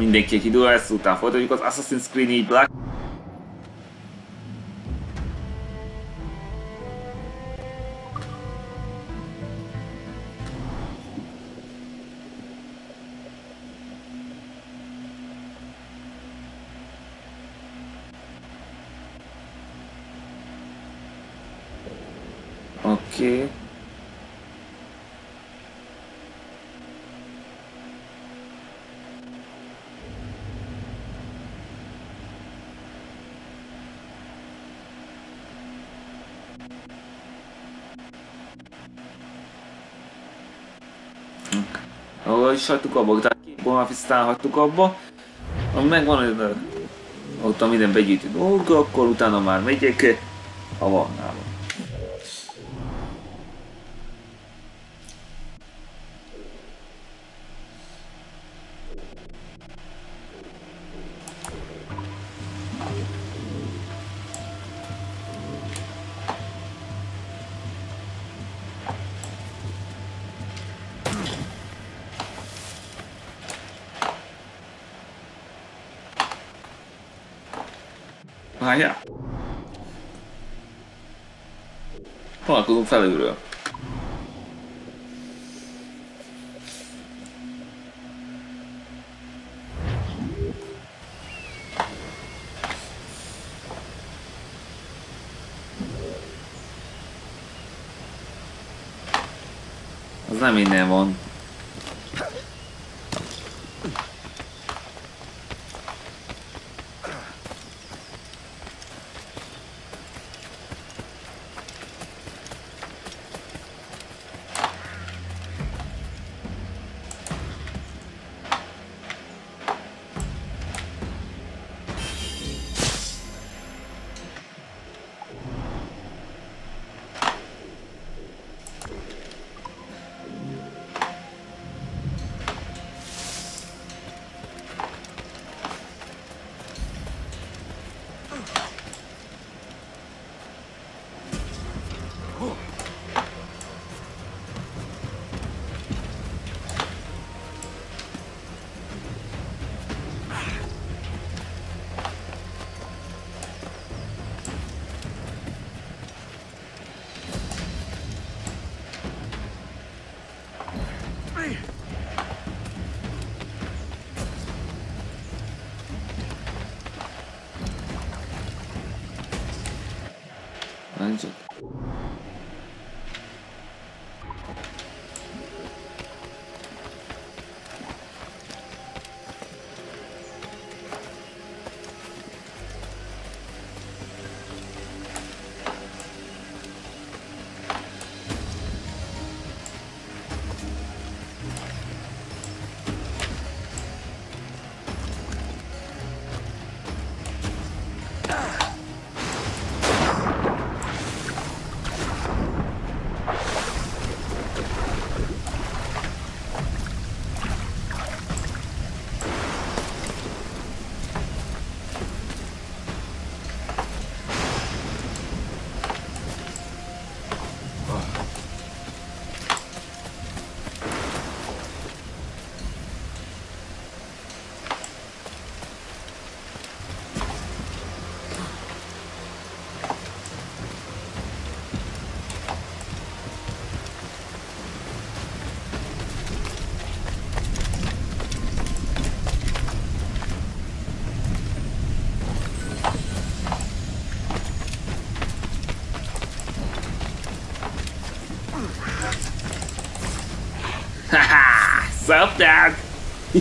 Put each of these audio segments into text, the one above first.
mindenki, aki Duels után folytatjuk. Az Assassin's Creed 4 Black Ahol is hagytuk abba, tehát két bonafistán hagytuk abba. Ami megvan, hogy ott a minden begyűjtő dolgok, akkor utána már megyek, ha van felülről. Az nem innen van. yourself, Dad? I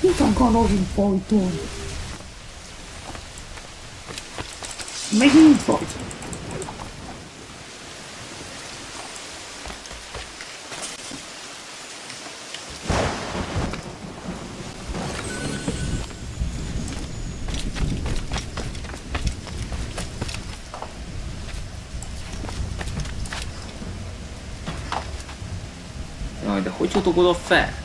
think I'm gonna love him for it. Making 多过多 fat。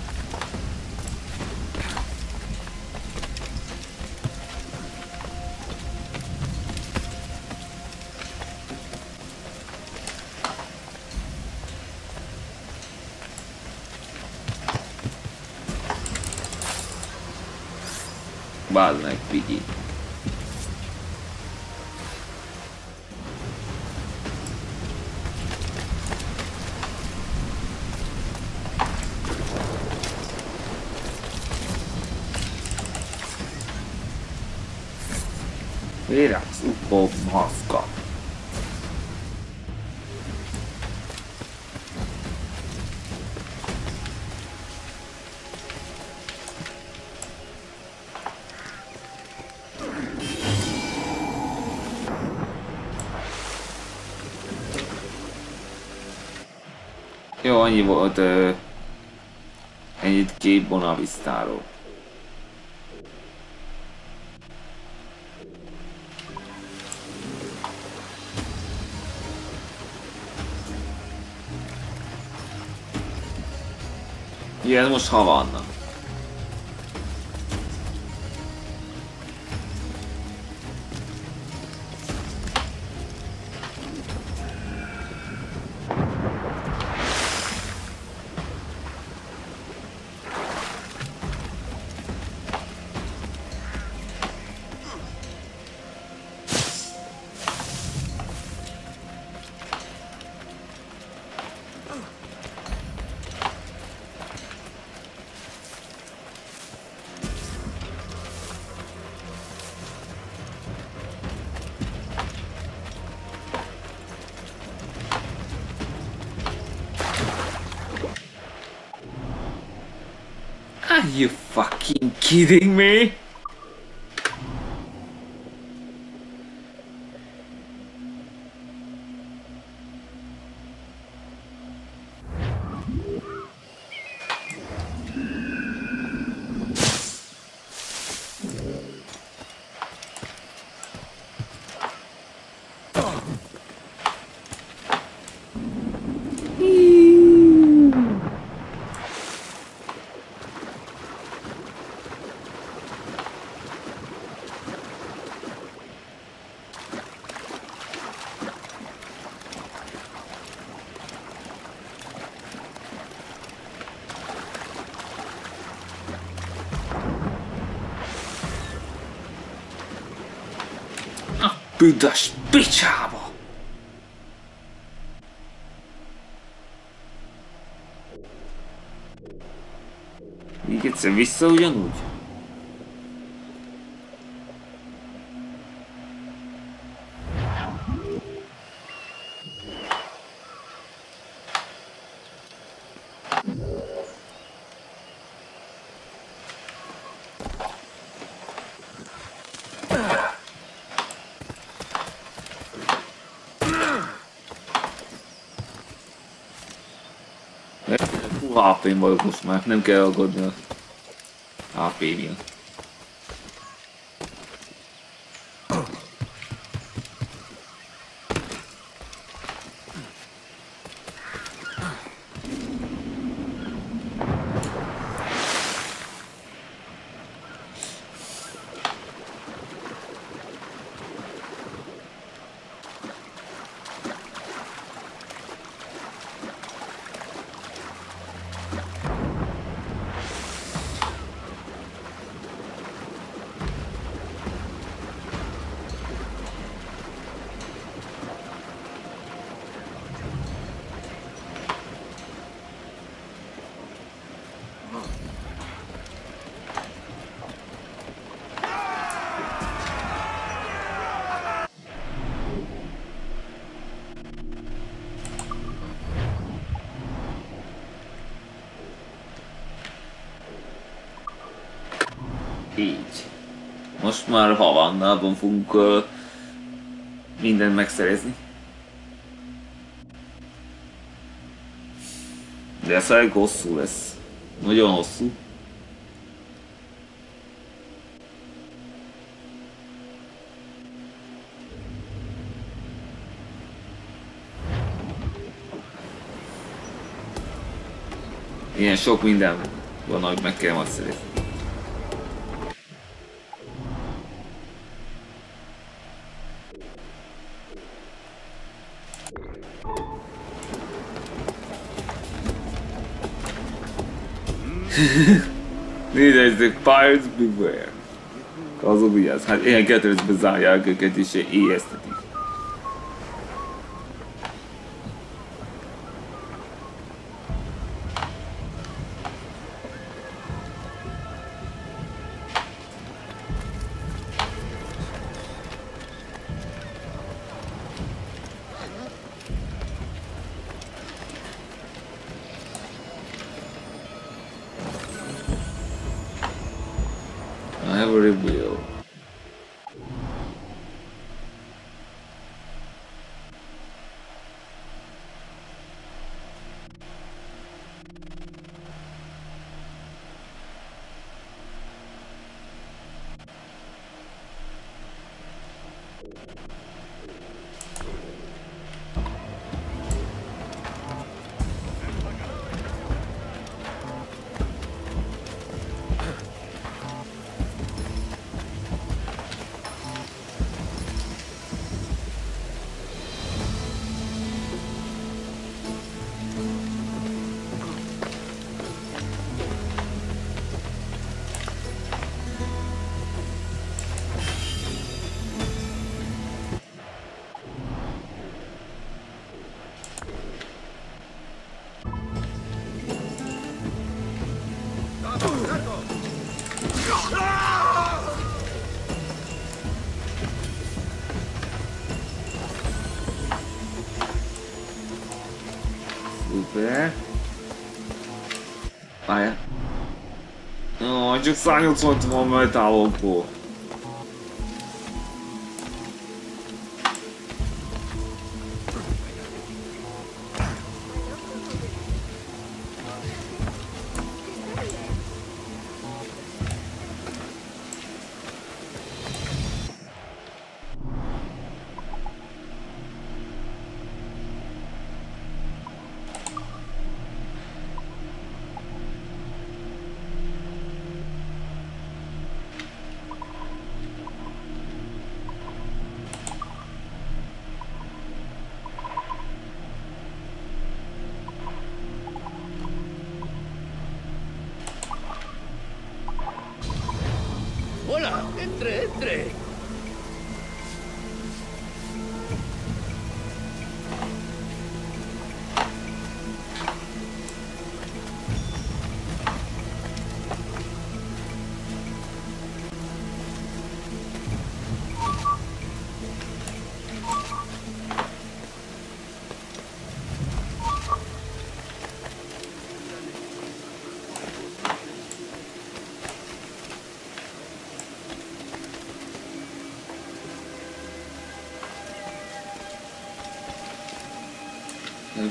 Virágsz, upó, maszka. Jó, annyi volt ö, ennyit kép Bonavistáról. 也这么上万呢？Kidding me? By das bitch aber! Їх це. HP-n vagyok most már, nem kell aggódni a HP miatt. Így. Már Havannában fogunk uh, mindent megszerezni. De ez elég hosszú lesz. Nagyon hosszú. Ilyen sok minden van, hogy meg kell majd szerezni. Pirates beware. azok vigyázz, hát ilyen kettőzbe zárják őket és éjesztetik. everybody Będzie o co tomou tu mamy metalu. Drake.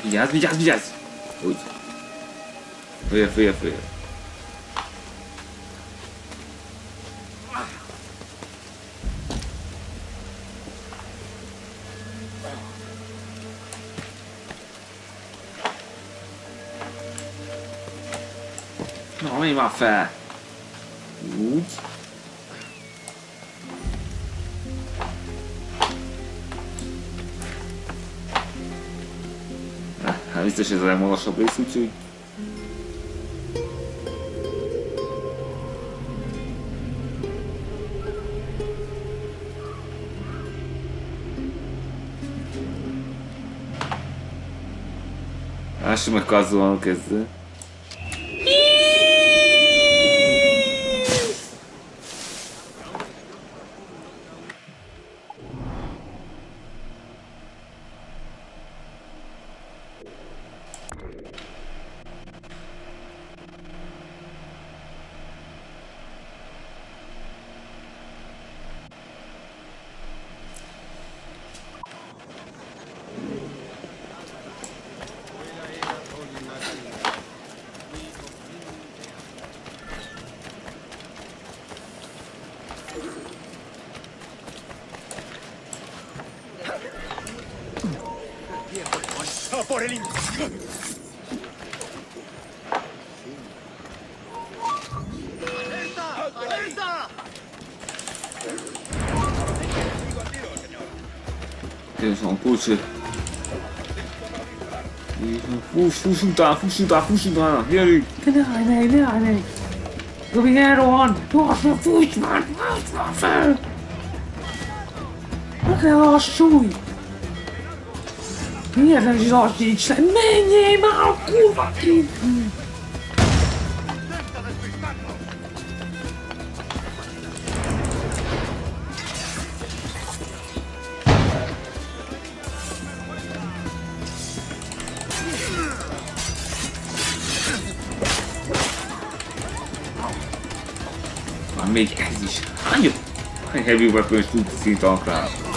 Vigyázz, vigyázz, vigyázz! Úgy. Följebb, följebb, följebb. Na, menj már fel! Wiece się zajmował sobie i. acho me quase quer dizer. Fusuta, Fusuta, da Jerry. Nee, nee, nee, nee. Kom hier, Ron. Doe als je voet, man. Wat was? Wat was het? Hier, dan is het als je. Nee, nee, maar ook wat. heavy weapons to defeat all crap.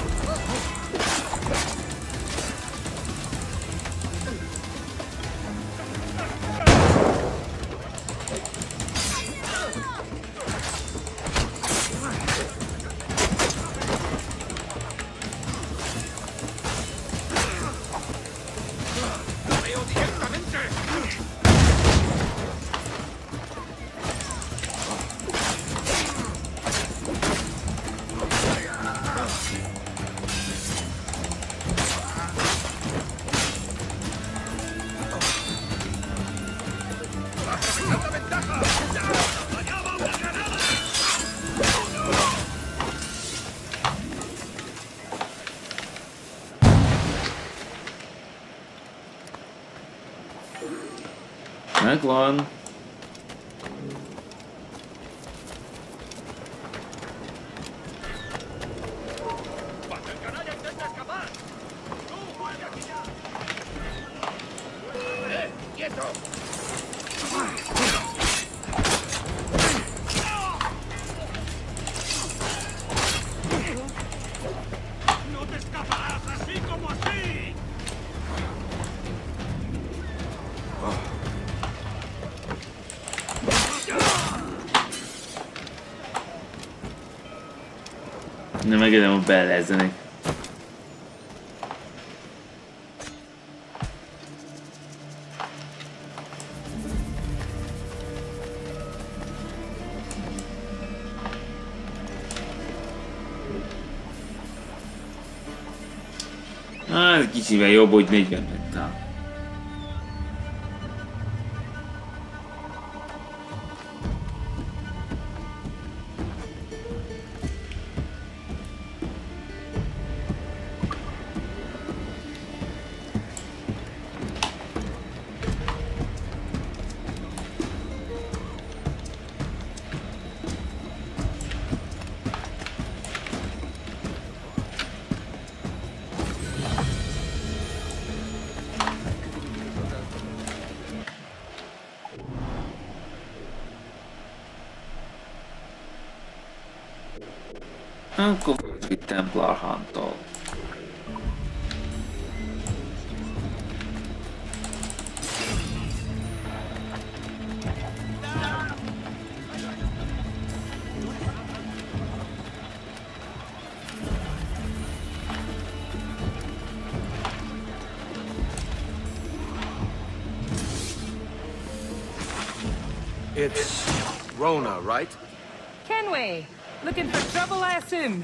long megérem, hogy belezzenek. Hát kicsivel jobb, hogy 40 mettál. Han kommer vid. Trouble,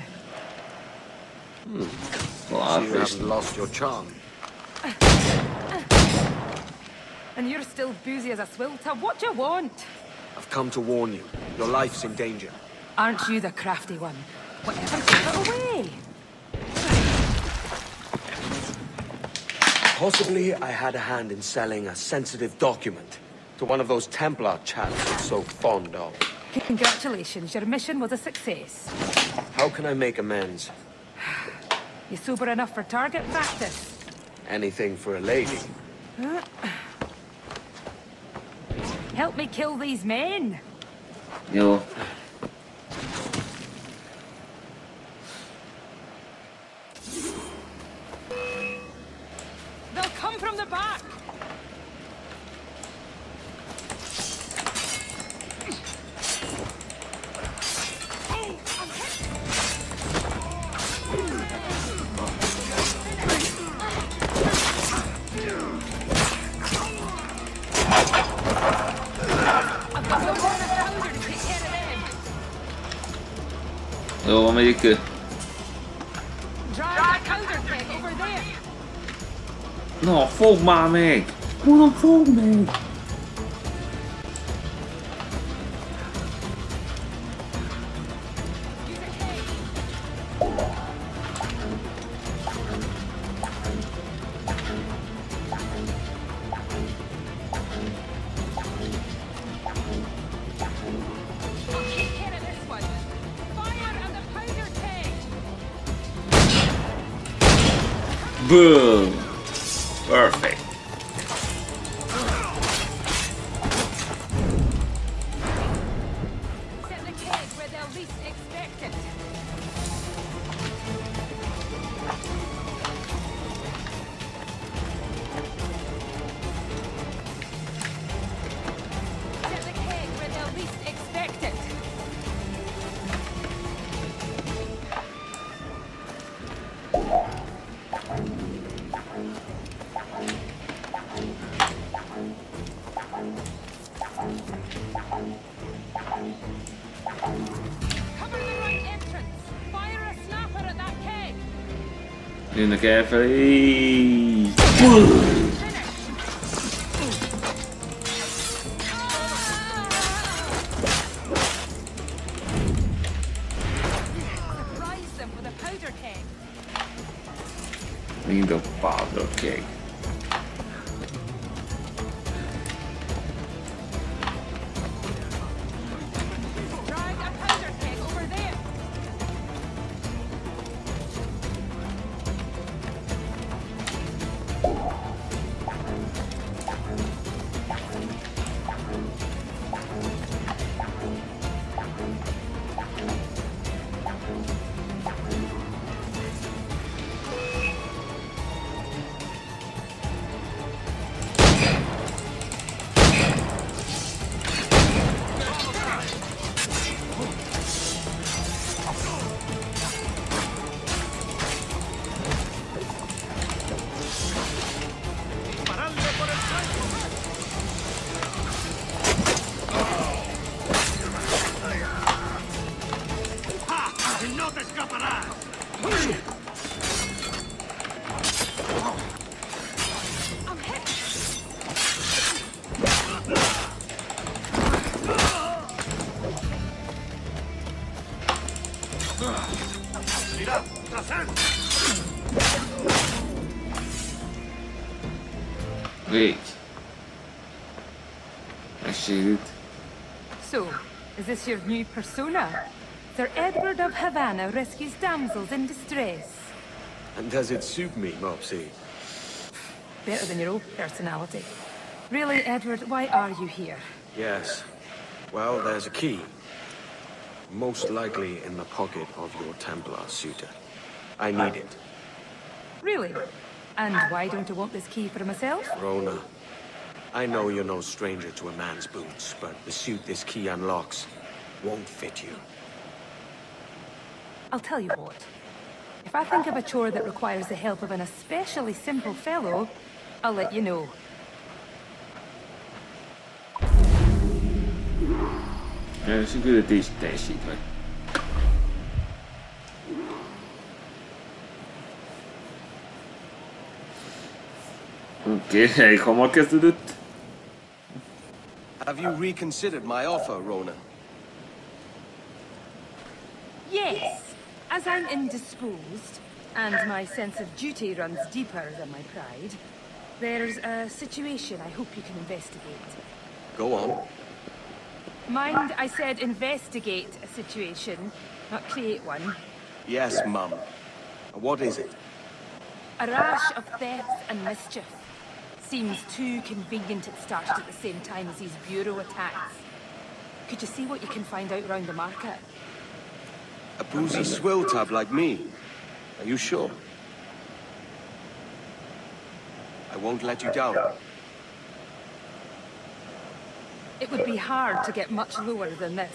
I assume. Talán you haven't lost your charm. And you're still boozy as a swilter. What do you want? I've come to warn you. Your life's in danger. Aren't you the crafty one? Whatever, give it away. Possibly I had a hand in selling a sensitive document to one of those Templar chaps you're so fond of. Congratulations, your mission was a success. How can I make amends? You sober enough for target practice? Anything for a lady. Help me kill these men. Jó. Amerika. Nou, volg maar, mee. Kom dan, volg, me! Jönnek elfelé. Surprise your new persona? Sir Edward of Havana rescues damsels in distress. And does it suit me, Mopsy? Better than your old personality. Really, Edward, why are you here? Yes. Well, there's a key. Most likely in the pocket of your Templar suitor. I need it. Really? And why don't you want this key for myself? Rona, I know you're no stranger to a man's boots, but the suit this key unlocks won't fit you. I'll tell you what. If I think of a chore that requires the help of an especially simple fellow, I'll let you know. Első küldetés teljesítve. Oké, okay, elég hamar kezdődött. Have you reconsidered my offer, Rona? Yes, as I'm indisposed, and my sense of duty runs deeper than my pride, there's a situation I hope you can investigate. Go on. Mind, I said investigate a situation, not create one. Yes, Mum. What is it? A rash of theft and mischief. Seems too convenient it started at the same time as these bureau attacks. Could you see what you can find out round the market? A boozy swill tub like me. Are you sure? I won't let you down. It would be hard to get much lower than this.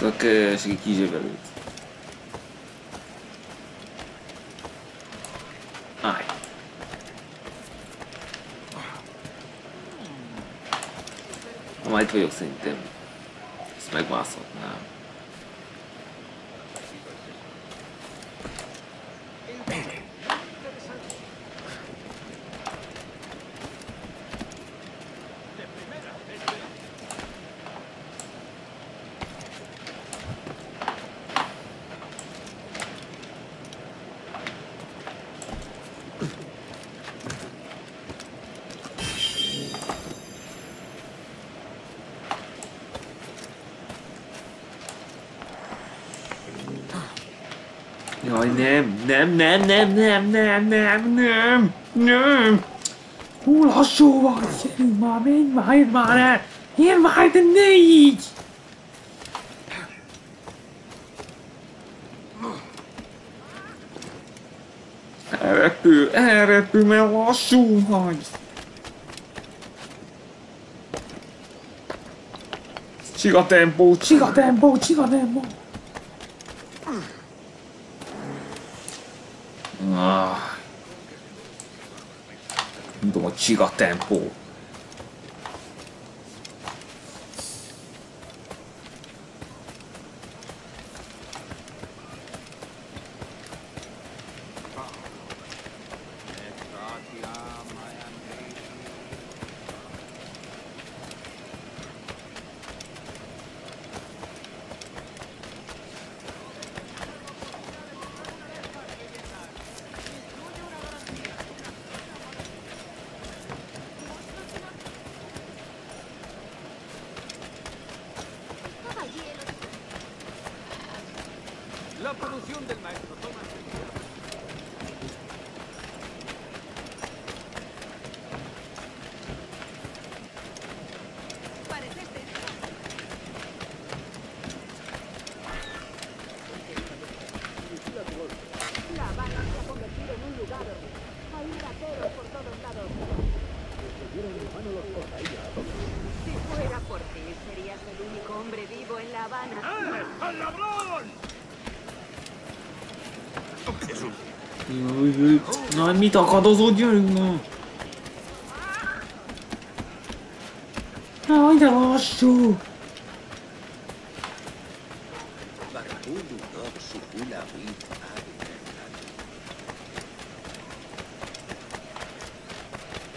So, Szóval keresik egy kizsebelőt. Állj. Majd vagyok szerintem. Ezt megmászhatnám. Nem, nem, nem, nem, nem, nem, nem, nem, nem. Hú, lassú vagy, gyerünk már, menj már, érd már el! Érd már, de ne így! Elrepül, elrepül, mert lassú vagy. Csiga tempó, Csiga tempó, csiga tempó! siga tempó. 見た画像デュアルのあいだろしょ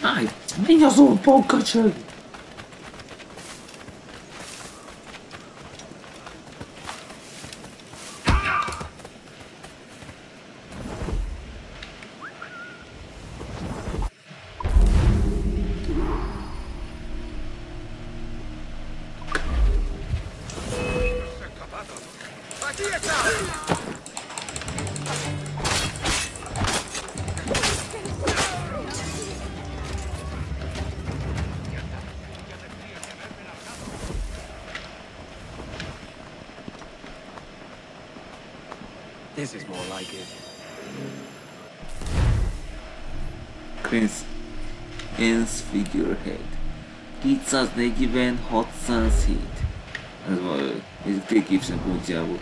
Ai, minha sou um pouco cachorro. This is more like it. Prince Anne's figurehead. Gives us the hot sun's heat. Ez van ő. Ez térképsen pontjából.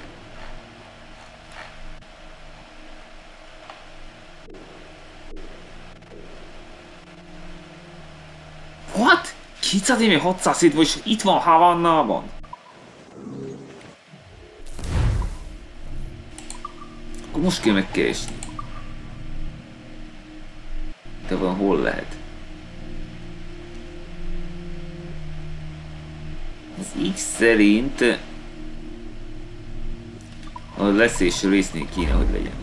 What? 200 éve 600 év, vagyis itt van Havannában? Akkor most kell megkeresni. De van hol lehet? Az X szerint a leszés résznél kéne, hogy legyen.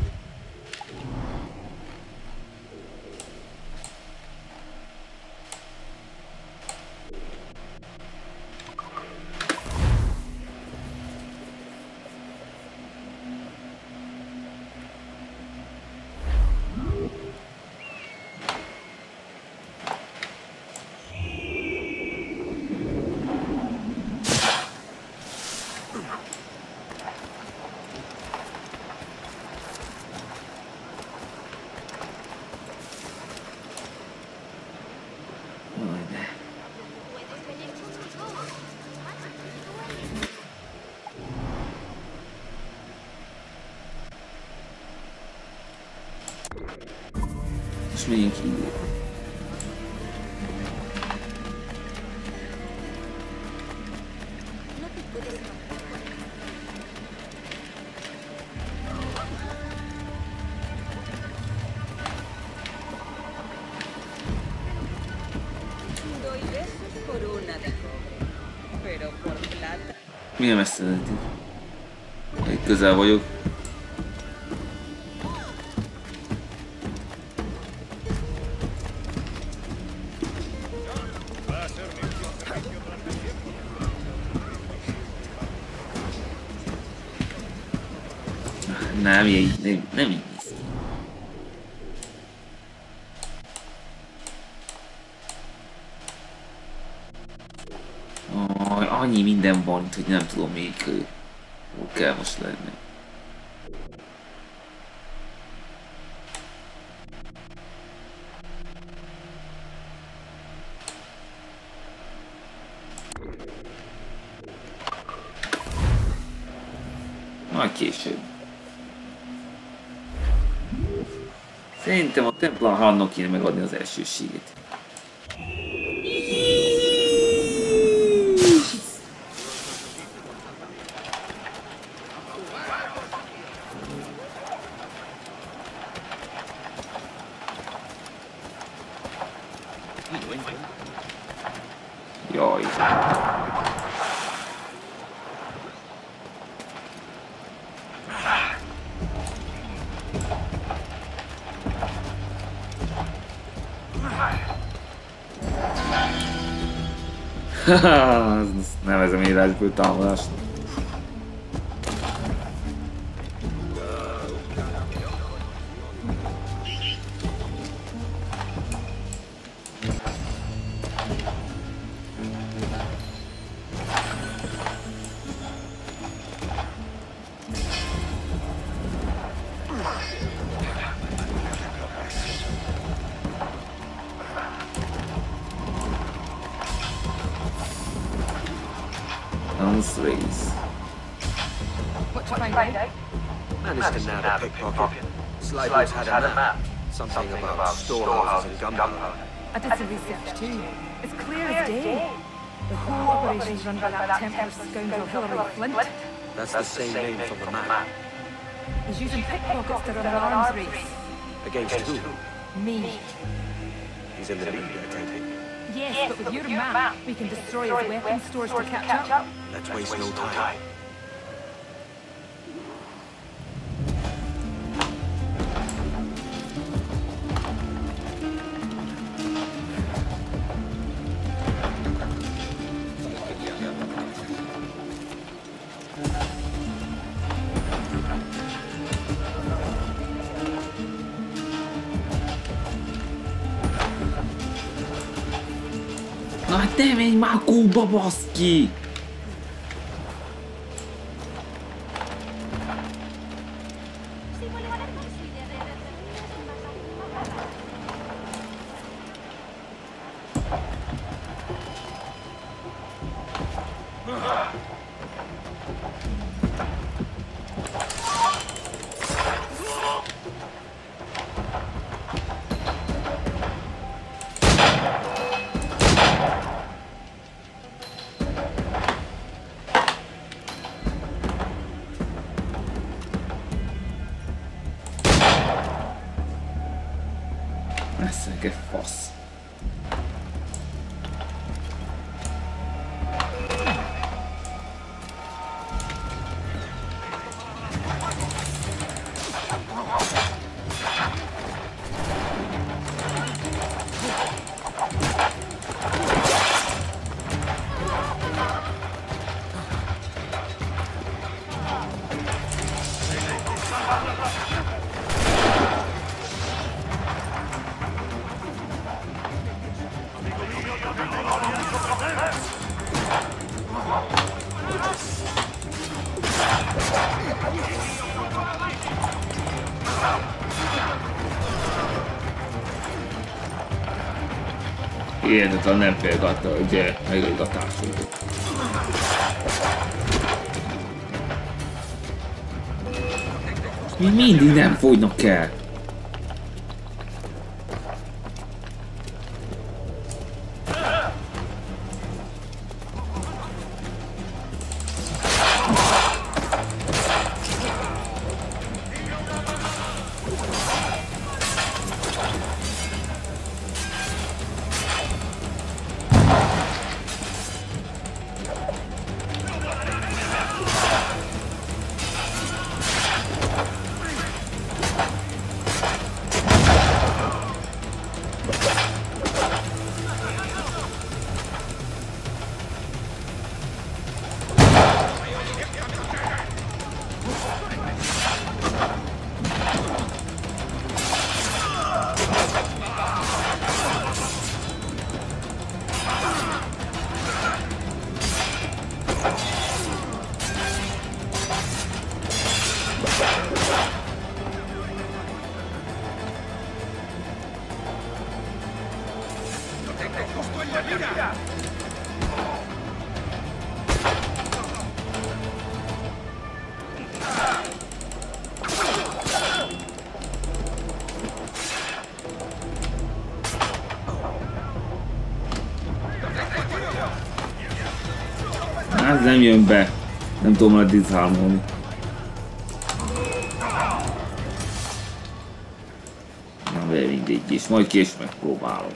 Milyen messze lehetünk? Itt közel vagyok. Nem, nem, nem így néz ki. Aj, annyi minden van hogy nem tudom hogy hol kell most lenni. Majd később. Szerintem a templom Hannak kéne megadni az elsőségét. nevezem írásból támadásnak. Pickpocket. Slider's had a map. Something about storehouses and gunpowder. I did some research too. It's clear as day. The whole operation's run by that Templar scoundrel Hilary Flint. That's the same name from the map. He's using pickpockets to run an arms race. Against who? Me. He's in the lead, I take it. Yes, but with your map, we can destroy his weapon stores to catch up. Let's waste no time. Marco Boboski. Hihetetlen nem félgatta, hogy megölik a társadalmat. Mi mindig nem fogynak el. Nem jön be. Nem tudom már disharmolni. Na de mindegy is, majd később megpróbálom.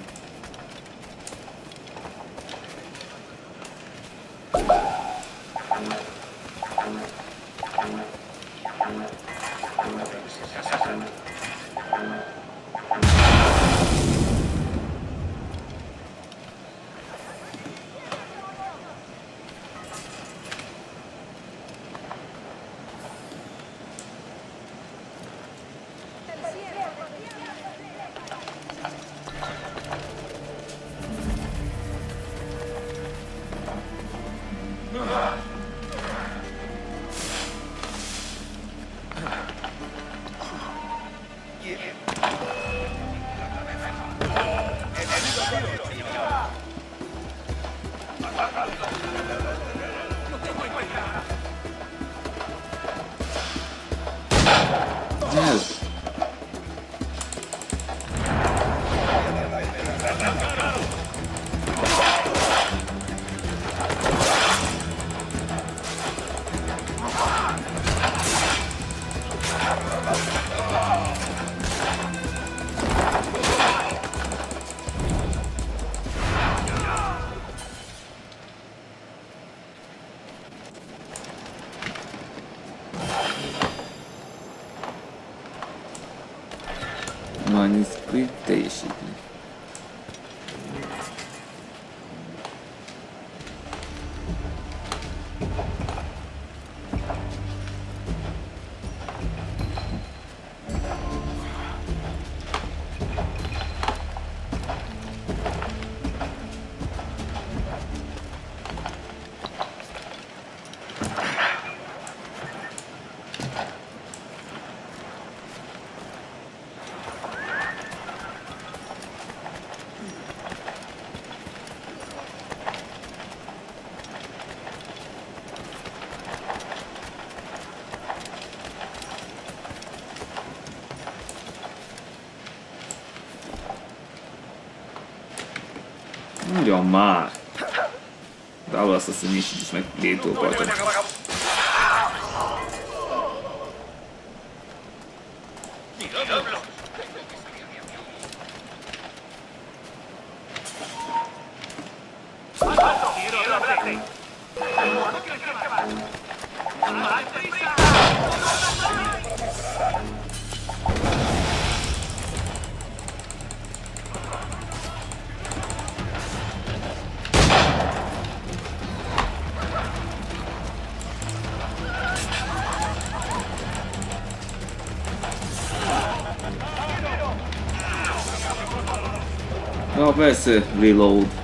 de uma má. Dá-lo assassino desse jeito, bota. obviously reload.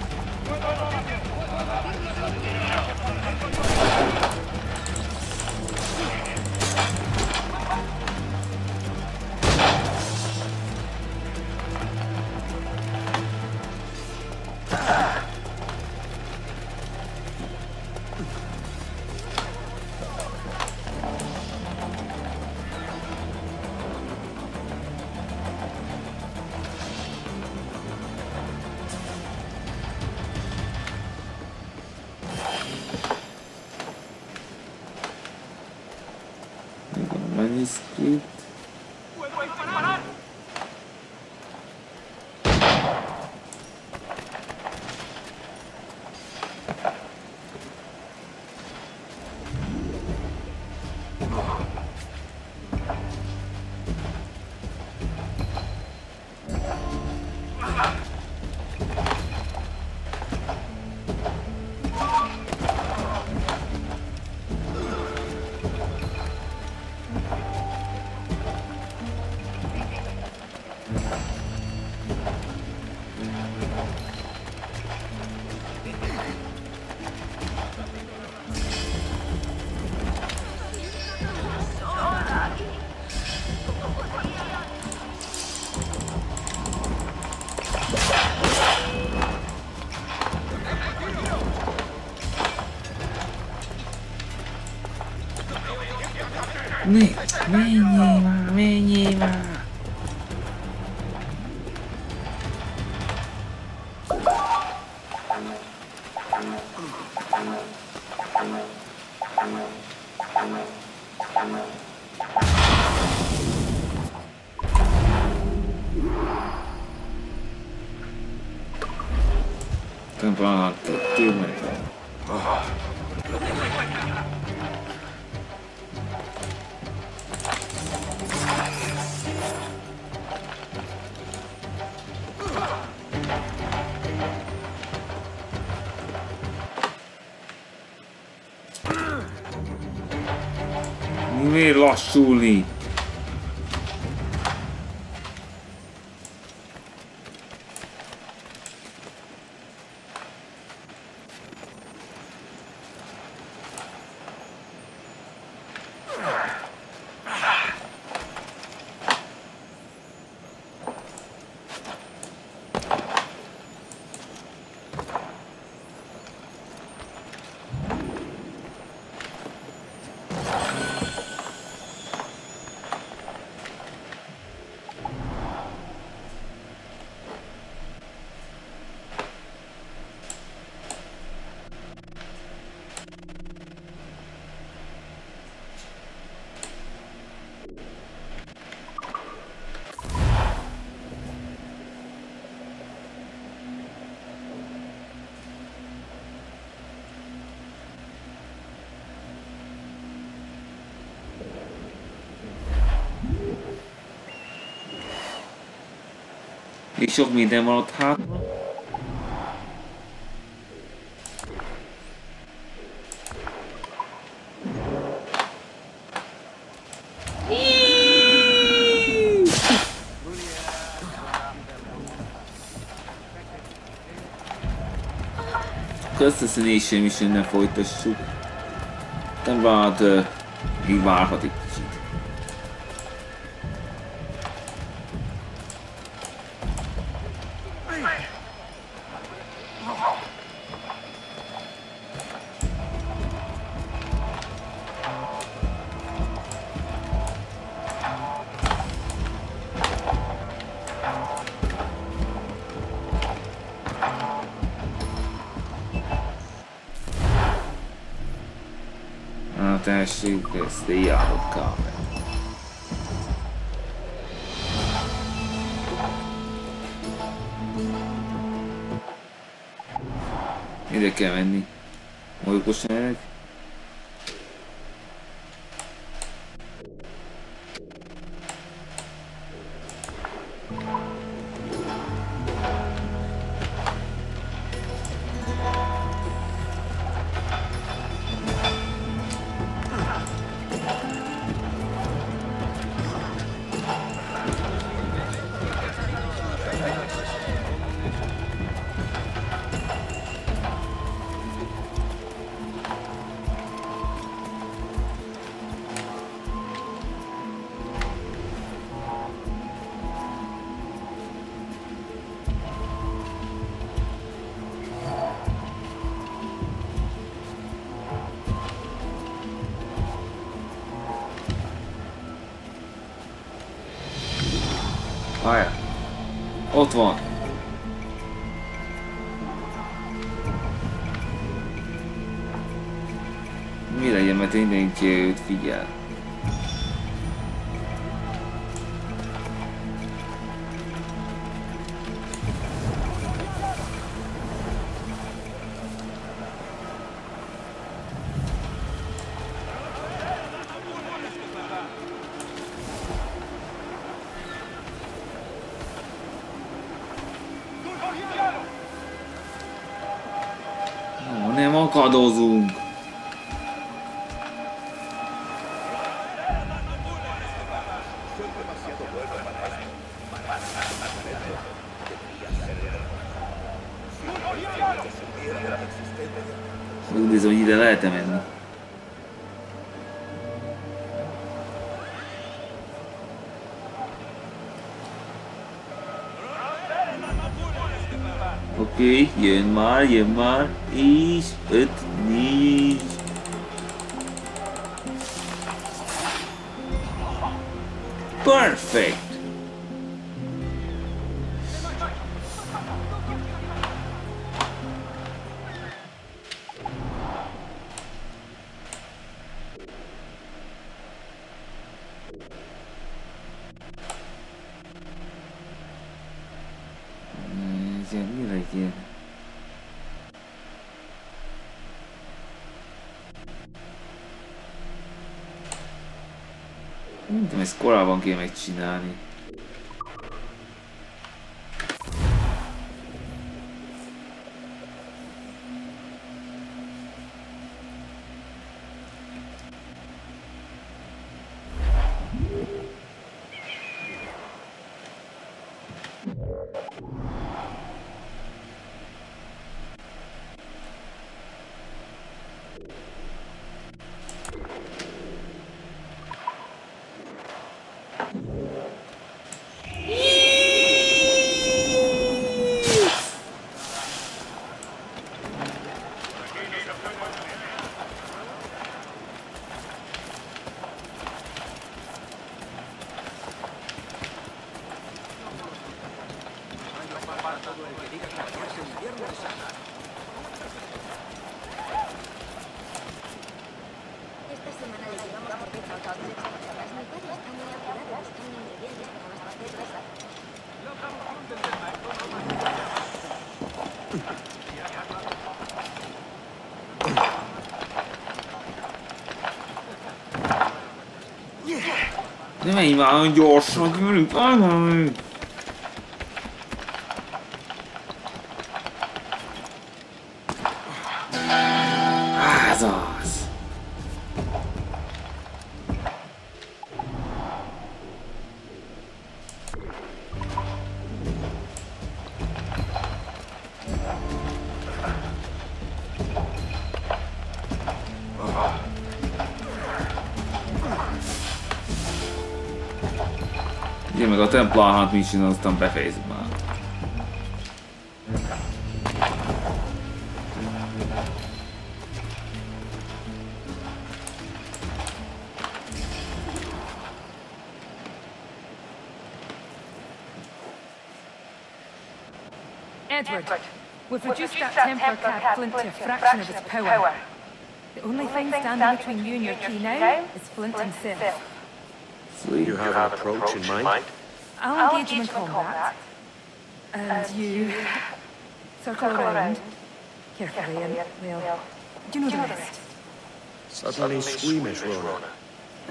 ねえねえね梳理 És sok minden van ott hátra. Assassination mission ne folytassuk. Tehát uh, így várhat Ott van. Mi legyen, mert mindenki figyel. Nem akadozunk. Úgy nézem, hogy ide lehet -e menni. Oké, okay, jön már, jön már. It needs... Perfect! anche i Maicinani De menj már gyorsan, gyerünk, Ugye meg a Templar Hunt Mission, aztán. Edward, we've reduced that Templar cat Flint to a fraction of its power. The only thing standing between you and your key now is Flint himself. Sweet. You have an approach in mind? I'll engage him in combat, and you circle around carefully and, well, you know the rest. Suddenly squeamish, Rona.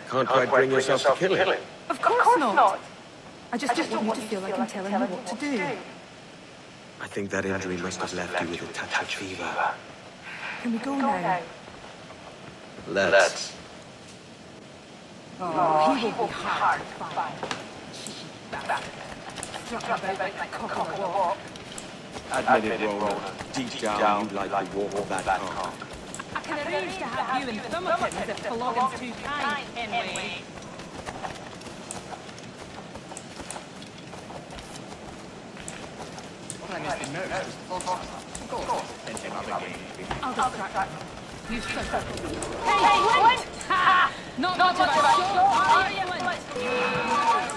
Can't quite bring yourself to kill him. Of course not. I just don't want you to feel like I'm telling you what to do. I think that injury must have left you with a touch of fever. Can we go now? Let's. Oh, oh he will be hard to find. Admitted, Deep down, you like the walk of that cock. I can arrange to have you in Thumbleton's if Floggin's too kind, anyway. What I'll go crack. You shut up. Hey, what? Ha! Not much of a are you,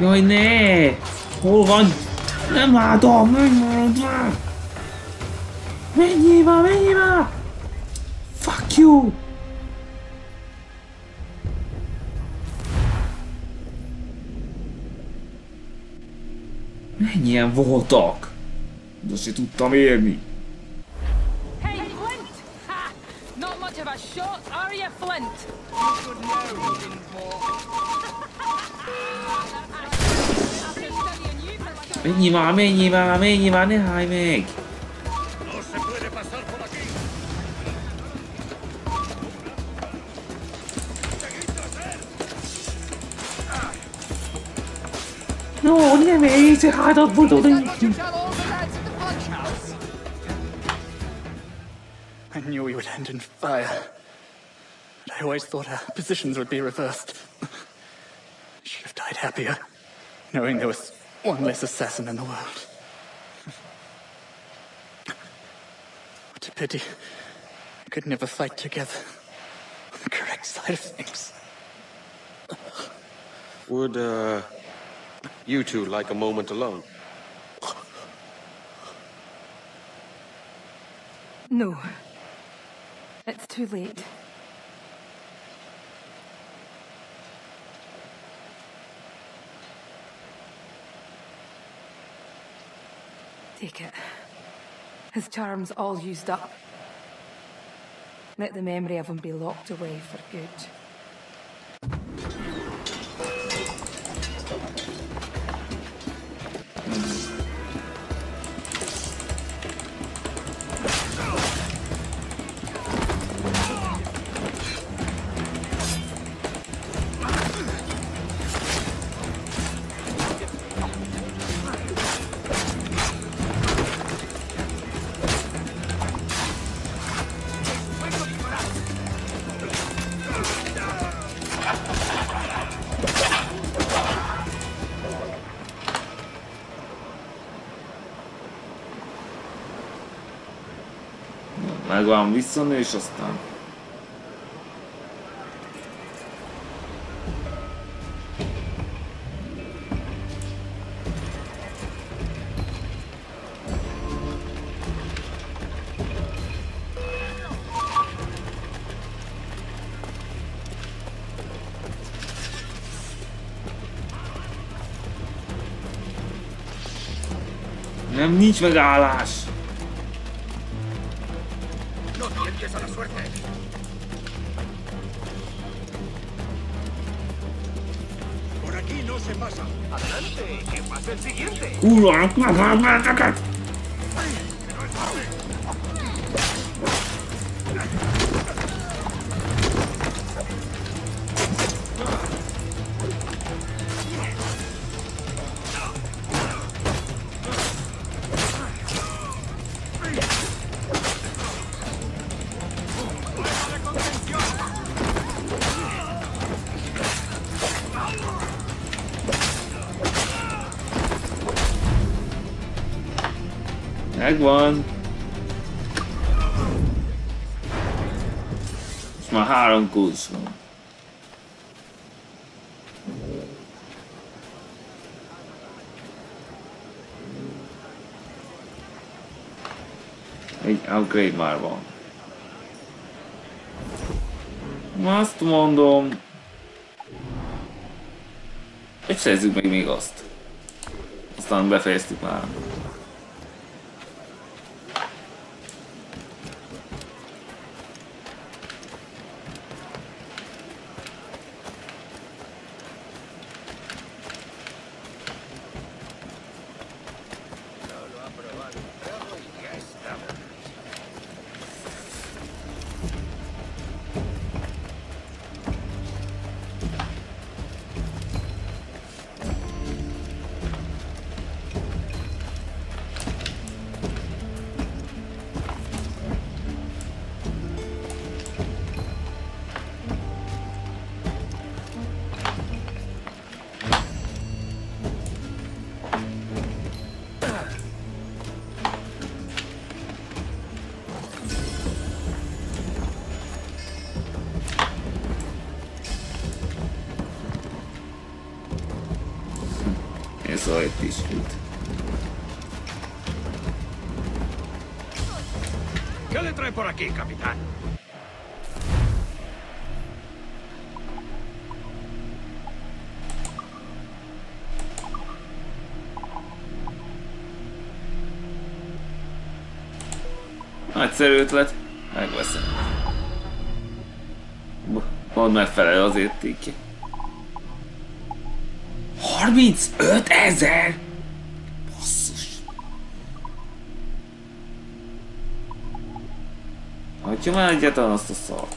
Jaj, ne! Hol van? Nem látom, már! Menjél már, menjél már! Fuck you! Mennyien voltak? De se tudtam érni. Hey, Flint! Ha! Not much of a shot, are you, Flint? Vení má, vení má, vení má, Meg! No, nie miej, ty hada w budynku. I knew we would end in fire. But I always thought our positions would be reversed. She should have died happier, knowing there was one less assassin in the world. What a pity. We could never fight together on the correct side of things. Would, uh, you two like a moment alone? No. It's too late. Take it. His charm's all used up. Let the memory of him be locked away for good. Megvan visszanő, és aztán... Nem, nincs megállás! Aquí no se pasa. Adelante, que pase el siguiente. Kurva, megállásnak! Megvan. És már három kulcs van. Egy upgrade már van. Azt mondom. És szerezzük meg még azt. Aztán befejeztük már. Egy tisztult. ¿Qué le trae por aquí, capitán? Nagyszerű ötlet. Megveszem. Pont megfelel az értéke. 35 ezer! Basszus. Hagyja már egyáltalán azt a szart.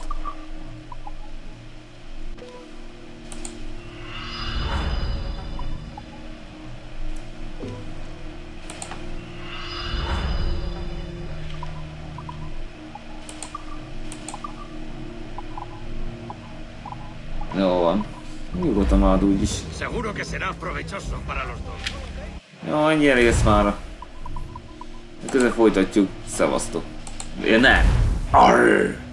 Jó van. Nyugodtan marad úgyis. Seguro que será provechoso para los dos. Jó, ennyi elég lesz mára. Közben folytatjuk. Szevasztok. Ja, nem. Arr!